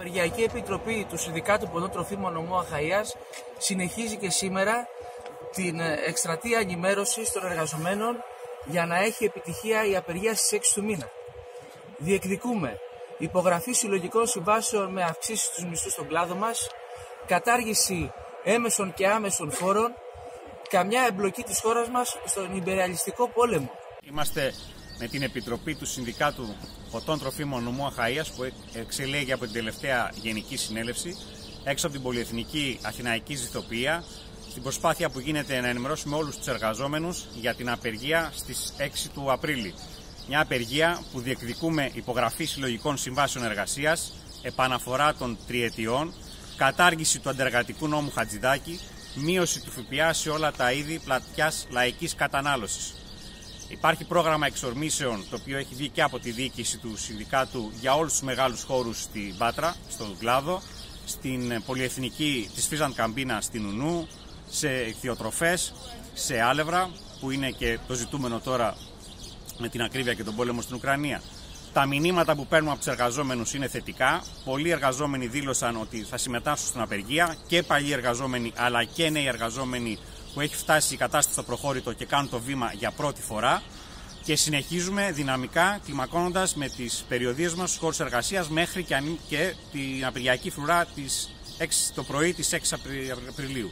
Η Απεργιακή Επιτροπή του Συνδικάτου Ποδών Τροφίμων Νομού Αχαΐας συνεχίζει και σήμερα την ε, εκστρατεία ενημέρωσης των εργαζομένων για να έχει επιτυχία η απεργία στις 6 του μήνα. Διεκδικούμε υπογραφή συλλογικών συμβάσεων με αυξήσεις στους μισθούς στον κλάδο μας, κατάργηση έμεσων και άμεσων φόρων, καμιά εμπλοκή της χώρας μας στον υπεριαλιστικό πόλεμο. Είμαστε με την Επιτροπή του Συνδικάτου Ποτών Τροφίμων Νομού Αχαΐας που εξελέγει από την τελευταία Γενική Συνέλευση έξω από την πολυεθνική Αθηναϊκή Ζηθοποιία στην προσπάθεια που γίνεται να ενημερώσουμε όλους τους εργαζόμενους για την απεργία στις 6 του Απρίλη. Μια απεργία που διεκδικούμε υπογραφή συλλογικών συμβάσεων εργασίας, επαναφορά των τριετιών, κατάργηση του αντεργατικού νόμου Χατζηδάκη, μείωση του ΦΠΑ σε όλα τα είδη πλατιάς λαϊκής κατανάλωσης. Υπάρχει πρόγραμμα εξορμήσεων το οποίο έχει βγει και από τη διοίκηση του συνδικάτου για όλους τους μεγάλους χώρους στην Πάτρα, στον κλάδο, στην πολυεθνική της Φίζαν Καμπίνα στην Ουνού, σε ηχθειοτροφές, σε άλευρα που είναι και το ζητούμενο τώρα με την ακρίβεια και τον πόλεμο στην Ουκρανία. Τα μηνύματα που παίρνουμε από τους εργαζόμενους είναι θετικά. Πολλοί εργαζόμενοι δήλωσαν ότι θα συμμετάσχουν στην απεργία και παλιοί εργαζόμενοι αλλά και νέοι εργαζόμενοι που έχει φτάσει η κατάσταση στο προχώρητο και κάνουν το βήμα για πρώτη φορά. Και συνεχίζουμε δυναμικά κλιμακώνοντας με τις περιοδίες μας στου χώρους εργασίας μέχρι και, την απεργιακή φρουρά της 6, το πρωί της 6 Απριλίου.